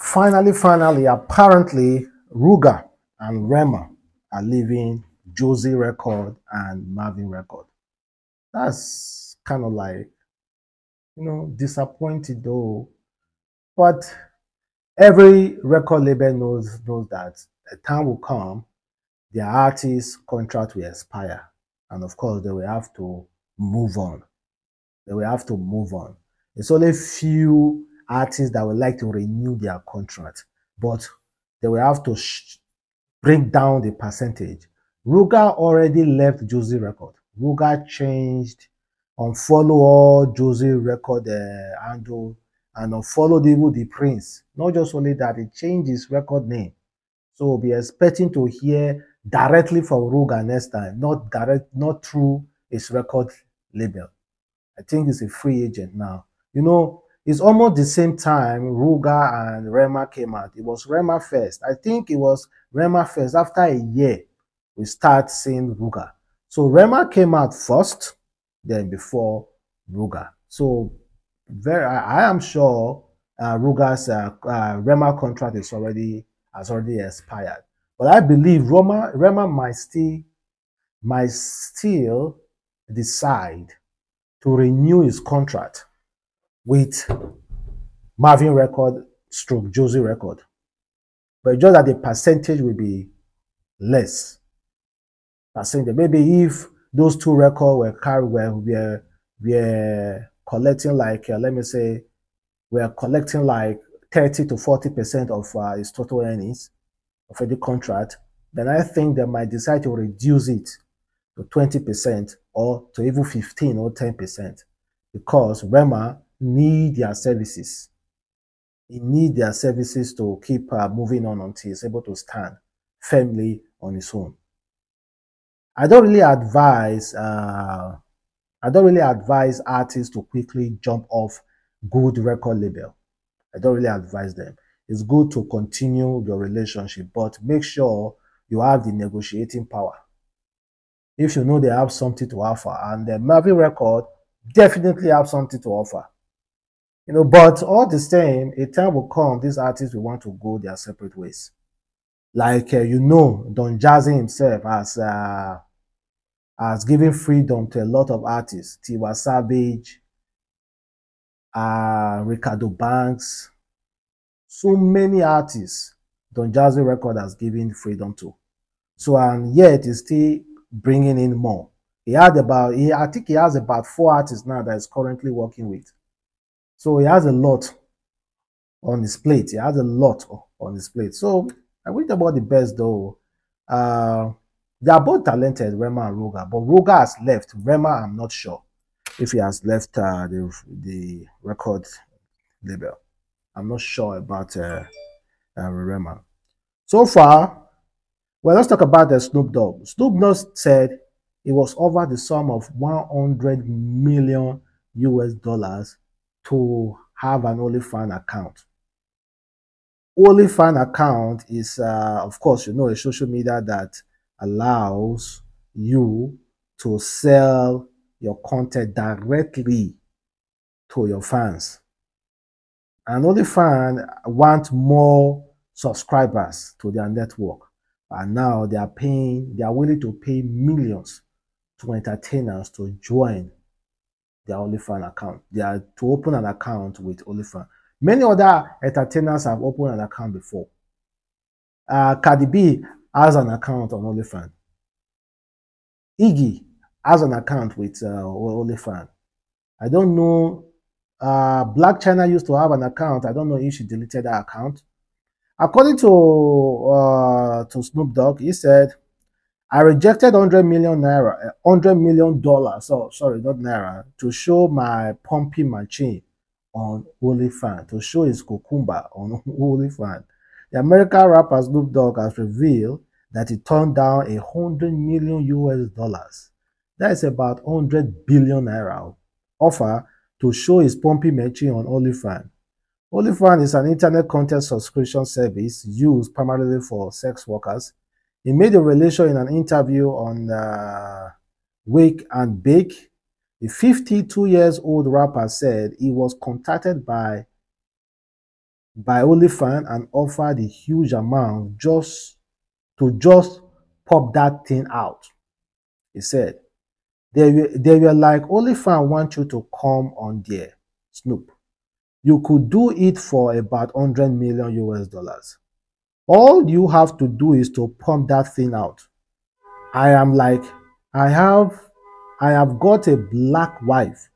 Finally, finally, apparently, Ruger and Rema are leaving Josie record and Mavin record. That's kind of like, you know, disappointed though. But every record label knows knows that a time will come, their artist contract will expire. And of course, they will have to move on. They will have to move on. It's only few artists that would like to renew their contract, but they will have to bring down the percentage. Ruger already left Josie Record. Ruger changed, unfollow all Josie Record uh, handle, and unfollowed even D'Prince. Not just only that, he changed his record name. So we'll be expecting to hear directly from Ruger next time, not direct, not through his record label. I think he's a free agent now. You know, it's almost the same time Ruger and Rema came out. It was Rema first. I think it was Rema first. After a year, we start seeing Ruger. So Rema came out first, then before Ruger. So very, I, am sure uh, Ruger's uh, uh, Rema contract is already has already expired. But I believe Roma, Rema might still might still decide to renew his contract with Mavin record stroke Josie record. But just that the percentage will be less. Percentage. Maybe if those two records were carried were were, were collecting like uh, let me say we're collecting like 30 to 40 percent of uh, his total earnings of any contract, then I think they might decide to reduce it to 20 percent or to even 15 or 10 percent because Rema need their services. He need their services to keep uh, moving on until he's able to stand firmly on his own. I don't really advise uh, I don't really advise artists to quickly jump off good record label. I don't really advise them. It's good to continue your relationship, but make sure you have the negotiating power. If you know they have something to offer, and the Mavin record definitely have something to offer. You know, but all the same, a time will come, these artists will want to go their separate ways. Like, uh, you know, Don Jazzy himself has, uh, has given freedom to a lot of artists. Tiwa Savage, uh, Reekado Banks, so many artists Don Jazzy record has given freedom to. So, and yet he's still bringing in more. He had about, he, I think he has about four artists now that he's currently working with. So he has a lot on his plate. He has a lot on his plate. So I wish about the best though. Uh, they are both talented, Rema and Ruger. but Ruger has left. Rema, I'm not sure if he has left uh, the the record label. I'm not sure about uh, uh, Rema. So far, well, let's talk about the Snoop Dogg. Snoop Dogg said it was over the sum of 100 million US dollars to have an OnlyFans account. OnlyFans account is, uh, of course, you know, a social media that allows you to sell your content directly to your fans. And OnlyFans want more subscribers to their network. And now they are paying, they are willing to pay millions to entertainers to join their OnlyFans account. They are to open an account with OnlyFans. Many other entertainers have opened an account before. Uh, Cardi B has an account on OnlyFans. Iggy has an account with uh, OnlyFans. I don't know. Uh, Blac Chyna used to have an account. I don't know if she deleted that account. According to uh, to Snoop Dogg, he said I rejected 100 million naira, eh, 100 million dollars, so sorry, not naira, to show my pumping machine on OnlyFans, to show his cucumber on OnlyFans. The American rapper Snoop Dogg has revealed that he turned down a 100 million US dollars. That is about 100 billion naira offer to show his pumping machine on OnlyFans. OnlyFans is an internet content subscription service used primarily for sex workers he made a revelation in an interview on uh, Wake and Bake. The 52 years old rapper said he was contacted by by OnlyFans and offered a huge amount just to just pop that thing out. He said, they were, they were like, OnlyFans want you to come on there, Snoop. You could do it for about 100 million US dollars. All you have to do is to pump that thing out. I am like, I have, I have got a black wife.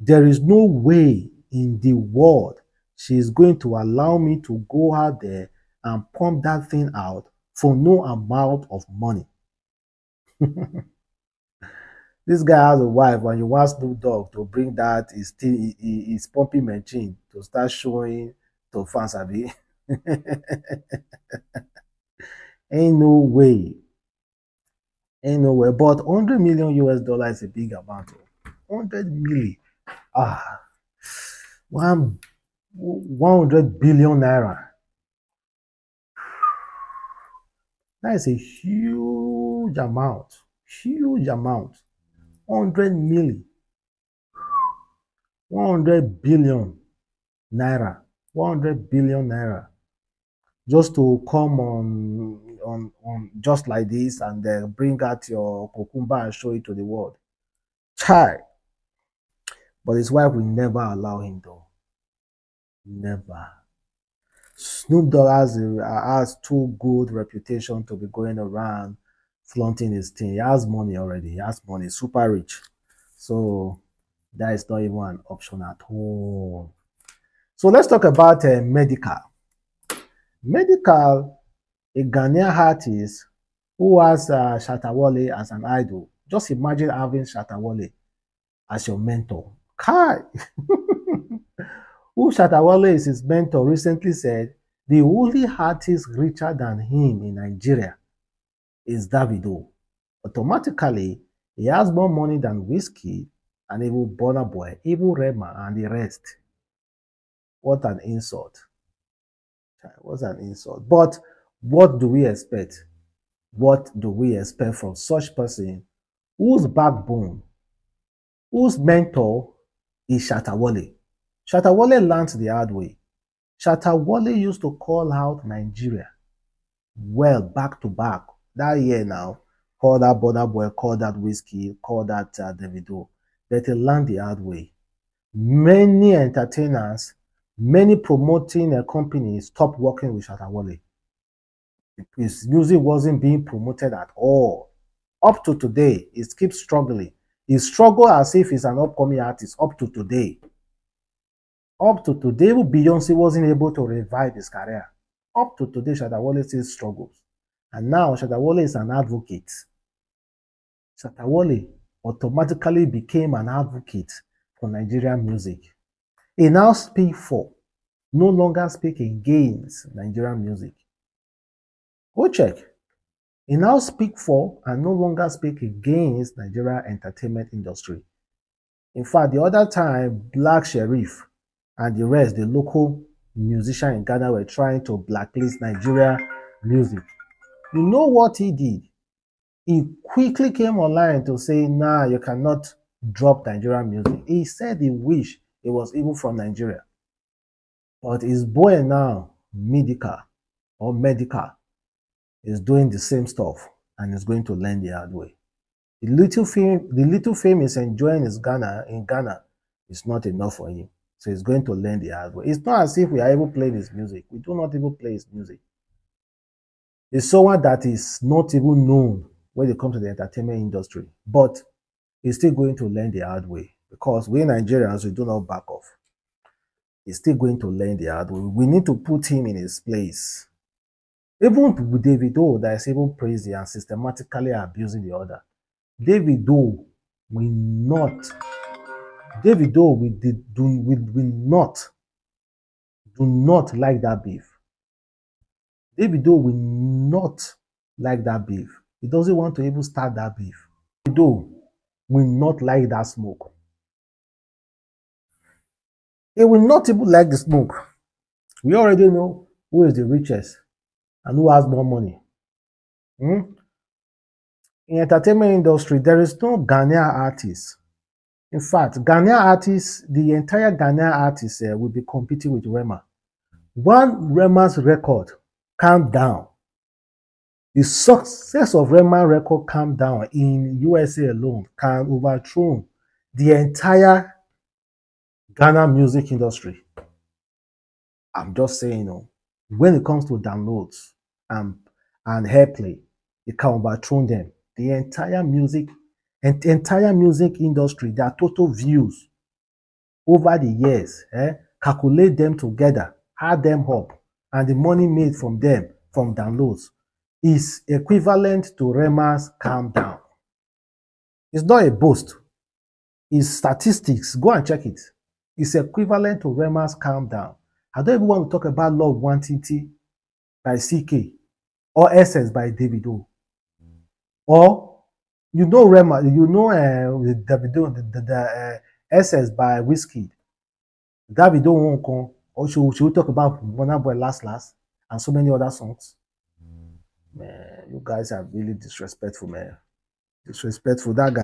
There is no way in the world she is going to allow me to go out there and pump that thing out for no amount of money. this guy has a wife and you want Snoop Dogg to bring that his, his pumping machine to start showing to fans. Abi. Ain't no way. Ain't no way. But 100 million US dollars is a big amount. 100 million. Ah. One, 100 billion naira. That is a huge amount. Huge amount. 100 million. 100 billion naira. 100 billion naira. Just to come on on on just like this and then bring out your cucumber and show it to the world. Chai. But his wife will never allow him though. Never. Snoop Dogg has, a, has too good reputation to be going around flaunting his thing. He has money already. He has money, super rich. So that is not even an option at all. So let's talk about uh, Medikal. Medikal, a Ghanaian artist who has uh, Shatta Wale as an idol. Just imagine having Shatta Wale as your mentor. Kai! who Shatta Wale is his mentor, recently said the only artist richer than him in Nigeria is Davido. Automatically, he has more money than Wizkid and even Burna Boy, even Rema and the rest. What an insult. What an insult. But what do we expect? What do we expect from such person whose backbone, whose mentor is Shatta Wale? Shatta Wale learned the hard way. Shatta Wale used to call out Nigeria well back to back that year now. Call that Burna Boy, call that Wizkid, call that uh, Davido. That he learned the hard way. Many entertainers, many promoting companies stopped working with Shatta Wale. His music wasn't being promoted at all. Up to today, he keeps struggling. He struggled as if he's an upcoming artist up to today. Up to today, Beyonce wasn't able to revive his career. Up to today, Shatta Wale still struggles. And now Shatta Wale is an advocate. Shatta Wale automatically became an advocate for Nigerian music. He now speaks for, no longer speak against Nigerian music. Go check. He now speak for and no longer speak against Nigeria entertainment industry. In fact, the other time, Black Sherif and the rest, the local musician in Ghana, were trying to blacklist Nigeria music. You know what he did? He quickly came online to say, nah, you cannot drop Nigerian music. He said he wished it was even from Nigeria. But his boy now, Medikal or Medica, is doing the same stuff and is going to learn the hard way. The little fame, the little fame is enjoying his Ghana in Ghana is not enough for him. So he's going to learn the hard way. It's not as if we are able playing his music. We do not even play his music. It's someone that is not even known when it comes to the entertainment industry, but he's still going to learn the hard way because we Nigerians, we do not back off. He's still going to learn the hard way. We need to put him in his place. Even with Davido, that is even praising and systematically abusing the other. Davido will not, Davido will, do, will, will not, do not like that beef. Davido will not like that beef. He doesn't want to even start that beef. Davido will not like that smoke. He will not even like the smoke. We already know who is the richest and who has more money. Hmm? In entertainment industry, there is no Ghanaian artist. In fact, Ghanaian artists, the entire Ghanaian artists uh, will be competing with Rema. one Rema's record calm down. The success of Rema record calm down in USA alone can overthrow the entire Ghana music industry. I'm just saying, you know, when it comes to downloads and, and airplay, it can overthrow them. The entire music, and entire music industry, their total views over the years, eh, calculate them together, add them up, and the money made from them, from downloads, is equivalent to Rema's calm down. It's not a boast. It's statistics. Go and check it. It's equivalent to Rema's calm down. I don't even want to talk about Love Nwantiti by CK or Essence by David O. Or you know Rema, you know uh, the Davido, the, the, the uh, Essence by Whiskey. Davido won't come. Or should, should we talk about Burna Boy Last Last and so many other songs? Man, you guys are really disrespectful, man. Disrespectful. That guy.